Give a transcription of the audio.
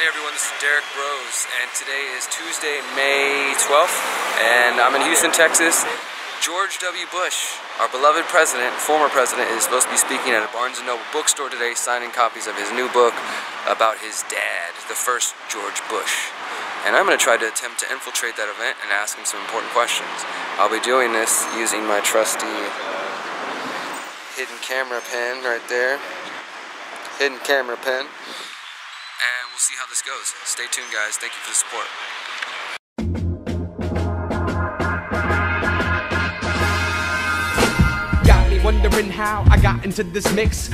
Hey everyone, this is Derek Rose, and today is Tuesday, May 12th, and I'm in Houston, Texas. George W. Bush, our beloved president, former president, is supposed to be speaking at a Barnes & Noble bookstore today, signing copies of his new book about his dad, the first George Bush. And I'm going to try to attempt to infiltrate that event and ask him some important questions. I'll be doing this using my trusty hidden camera pen right there. Hidden camera pen and we'll see how this goes. Stay tuned, guys. Thank you for the support. Got me wondering how I got into this mix.